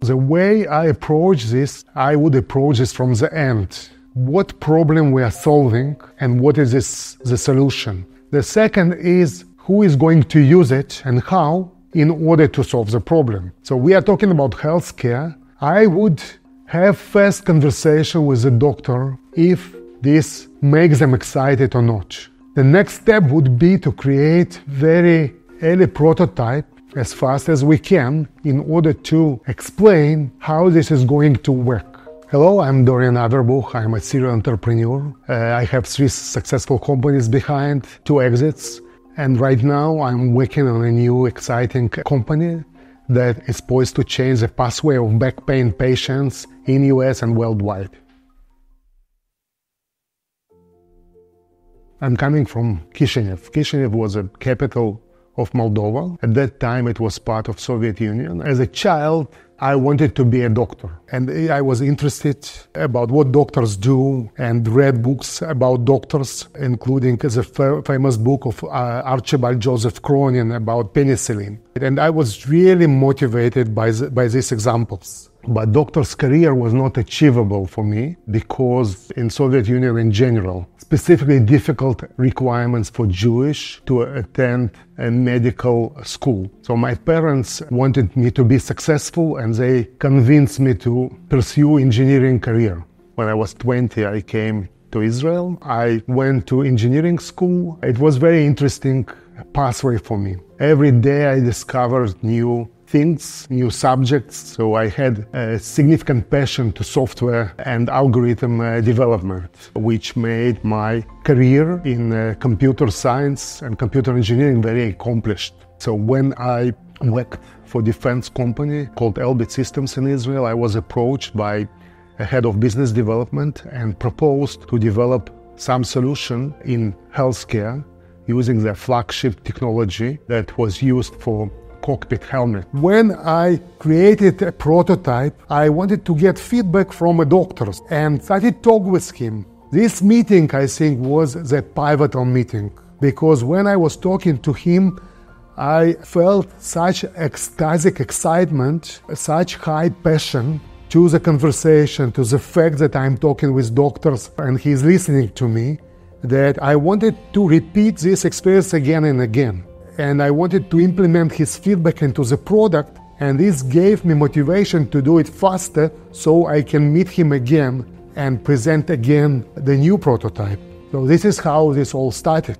The way I approach this, I would approach this from the end. What problem we are solving and what is this, the solution? The second is who is going to use it and how in order to solve the problem. So we are talking about healthcare. I would have first conversation with the doctor if this makes them excited or not. The next step would be to create very early prototype as fast as we can in order to explain how this is going to work. Hello, I'm Dorian Averbuch. I'm a serial entrepreneur. Uh, I have three successful companies behind, two exits, and right now I'm working on a new exciting company that is poised to change the pathway of back pain patients in US and worldwide. I'm coming from Kishinev. Kishinev was a capital of Moldova. At that time, it was part of Soviet Union. As a child, I wanted to be a doctor, and I was interested about what doctors do, and read books about doctors, including the famous book of uh, Archibald Joseph Cronin about penicillin. And I was really motivated by, by these examples. But doctor's career was not achievable for me because in Soviet Union in general, specifically difficult requirements for Jewish to attend a medical school. So my parents wanted me to be successful and they convinced me to pursue engineering career. When I was 20, I came to Israel. I went to engineering school. It was very interesting pathway for me. Every day I discovered new things, new subjects. So I had a significant passion to software and algorithm uh, development, which made my career in uh, computer science and computer engineering very accomplished. So when I worked for defense company called Elbit Systems in Israel, I was approached by a head of business development and proposed to develop some solution in healthcare using their flagship technology that was used for cockpit helmet. When I created a prototype, I wanted to get feedback from a doctor and started talk with him. This meeting, I think, was the pivotal meeting because when I was talking to him, I felt such ecstatic excitement, such high passion to the conversation, to the fact that I'm talking with doctors and he's listening to me, that I wanted to repeat this experience again and again and I wanted to implement his feedback into the product, and this gave me motivation to do it faster so I can meet him again and present again the new prototype. So, this is how this all started.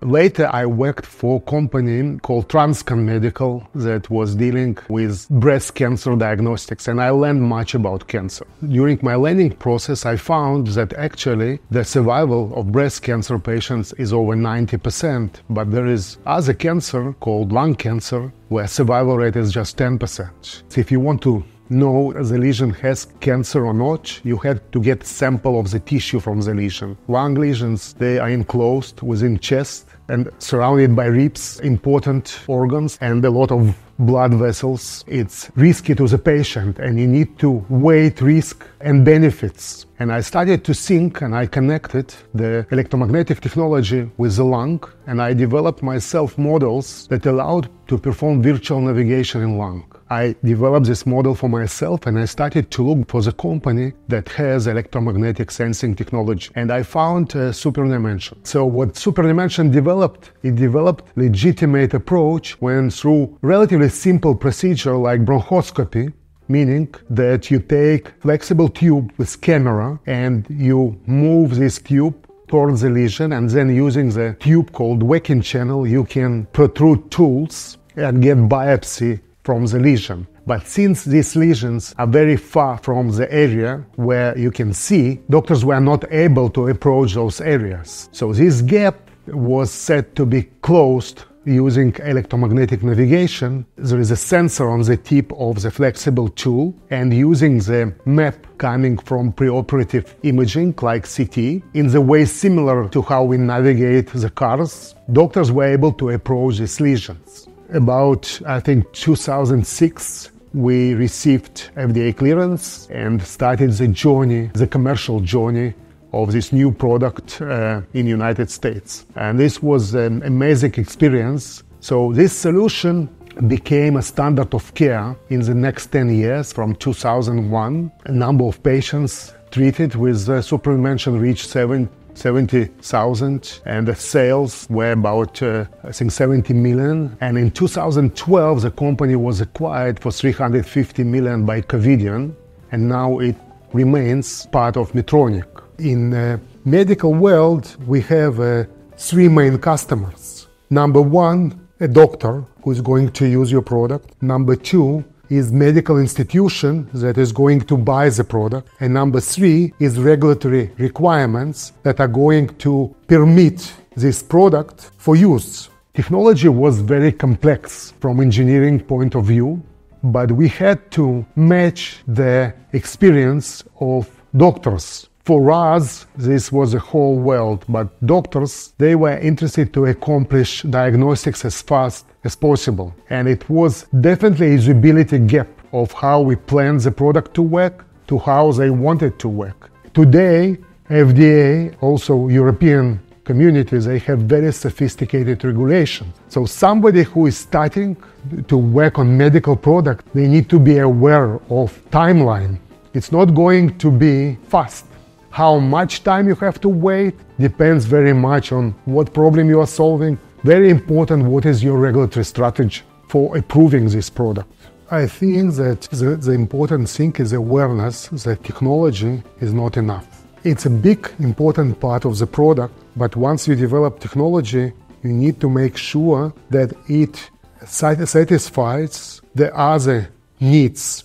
Later, I worked for a company called TransScan Medical that was dealing with breast cancer diagnostics, and I learned much about cancer. During my learning process, I found that actually the survival of breast cancer patients is over 90%, but there is other cancer called lung cancer where survival rate is just 10%. So if you want to know the lesion has cancer or not, you have to get sample of the tissue from the lesion. Lung lesions, they are enclosed within chest and surrounded by ribs, important organs, and a lot of blood vessels. It's risky to the patient, and you need to weigh risk and benefits. And I started to think and I connected the electromagnetic technology with the lung, and I developed myself models that allowed to perform virtual navigation in lung. I developed this model for myself and I started to look for the company that has electromagnetic sensing technology. And I found uh, Superdimension. So what Superdimension developed, it developed legitimate approach when through relatively simple procedure like bronchoscopy, meaning that you take flexible tube with camera and you move this tube towards the lesion and then using the tube called working channel you can protrude tools and get biopsy from the lesion. But since these lesions are very far from the area where you can see, doctors were not able to approach those areas. So this gap was said to be closed using electromagnetic navigation. There is a sensor on the tip of the flexible tool, and using the map coming from preoperative imaging like CT, in the way similar to how we navigate the cars, doctors were able to approach these lesions about, I think, 2006, we received FDA clearance and started the journey, the commercial journey of this new product uh, in United States. And this was an amazing experience. So this solution became a standard of care in the next 10 years from 2001. A number of patients treated with uh, Superdimension reached 7, 70,000 and the sales were about, uh, I think, 70 million. And in 2012, the company was acquired for 350 million by Covidien and now it remains part of Medtronic. In the medical world, we have uh, three main customers. Number one, a doctor who is going to use your product. Number two is medical institution that is going to buy the product. And number three is regulatory requirements that are going to permit this product for use. Technology was very complex from engineering point of view, but we had to match the experience of doctors for us, this was a whole world, but doctors, they were interested to accomplish diagnostics as fast as possible. And it was definitely a usability gap of how we planned the product to work to how they wanted to work. Today, FDA, also European communities, they have very sophisticated regulation. So somebody who is starting to work on medical product, they need to be aware of timeline. It's not going to be fast. How much time you have to wait depends very much on what problem you are solving. Very important what is your regulatory strategy for approving this product. I think that the, the important thing is awareness that technology is not enough. It's a big important part of the product, but once you develop technology, you need to make sure that it satisfies the other needs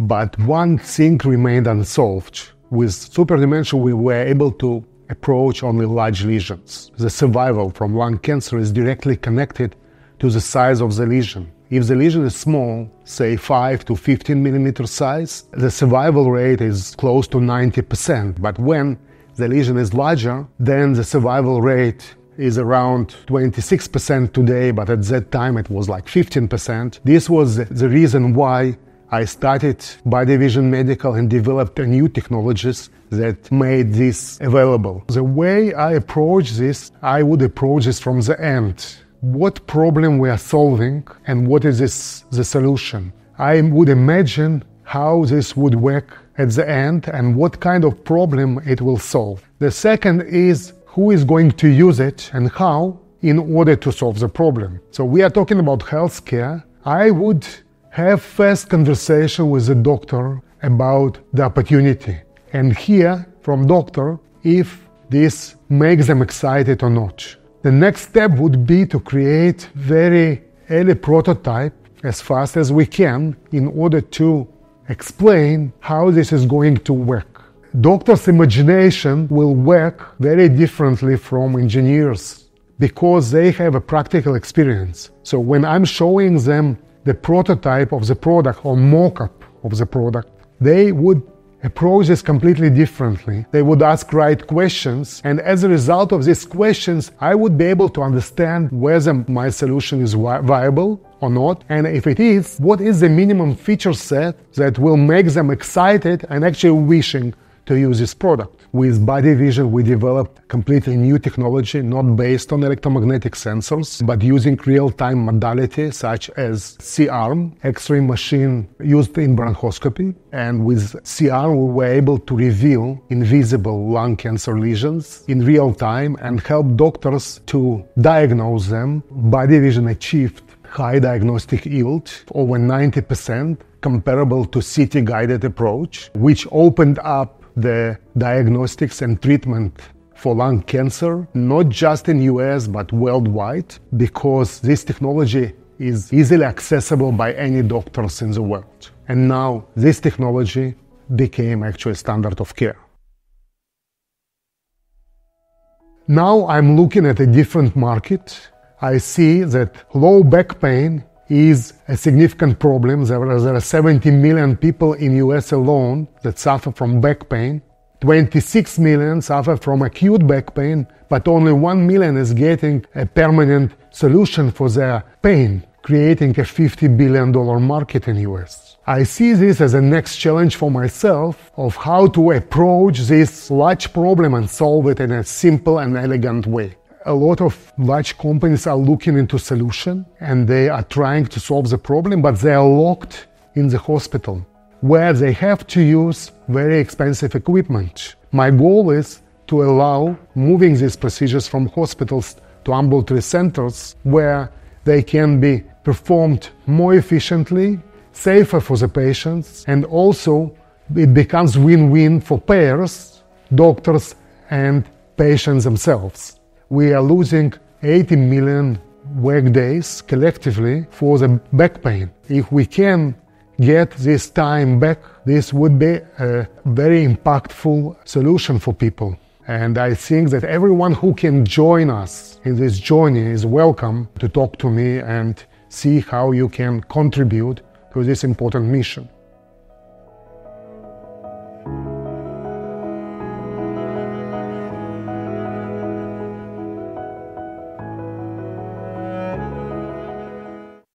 But one thing remained unsolved. With superdimension, we were able to approach only large lesions. The survival from lung cancer is directly connected to the size of the lesion. If the lesion is small, say 5 to 15 millimeter size, the survival rate is close to 90%. But when the lesion is larger, then the survival rate is around 26% today, but at that time it was like 15%. This was the reason why I started Body Vision Medical and developed new technologies that made this available. The way I approach this, I would approach this from the end. What problem we are solving and what is this, the solution? I would imagine how this would work at the end and what kind of problem it will solve. The second is who is going to use it and how in order to solve the problem. So we are talking about healthcare. I would have first conversation with the doctor about the opportunity and hear from doctor if this makes them excited or not. The next step would be to create very early prototype as fast as we can in order to explain how this is going to work. Doctors' imagination will work very differently from engineers because they have a practical experience. So when I'm showing them the prototype of the product or mock-up of the product, they would approach this completely differently. They would ask right questions, and as a result of these questions, I would be able to understand whether my solution is viable or not, and if it is, what is the minimum feature set that will make them excited and actually wishing to use this product. With Body Vision, we developed completely new technology, not based on electromagnetic sensors, but using real-time modality such as C-arm, X-ray machine used in bronchoscopy. And with C-arm, we were able to reveal invisible lung cancer lesions in real time and help doctors to diagnose them. Body Vision achieved high diagnostic yield, over 90%, comparable to CT-guided approach, which opened up the diagnostics and treatment for lung cancer, not just in US but worldwide, because this technology is easily accessible by any doctors in the world. And now this technology became actually standard of care. Now I'm looking at a different market. I see that low back pain is a significant problem. There are, there are 70 million people in US alone that suffer from back pain. 26 million suffer from acute back pain, but only 1 million is getting a permanent solution for their pain, creating a $50 billion market in US. I see this as a next challenge for myself of how to approach this large problem and solve it in a simple and elegant way. A lot of large companies are looking into solution and they are trying to solve the problem, but they are locked in the hospital where they have to use very expensive equipment. My goal is to allow moving these procedures from hospitals to ambulatory centers where they can be performed more efficiently, safer for the patients, and also it becomes win-win for payers, doctors, and patients themselves. We are losing 80 million work days collectively for the back pain. If we can get this time back, this would be a very impactful solution for people. And I think that everyone who can join us in this journey is welcome to talk to me and see how you can contribute to this important mission.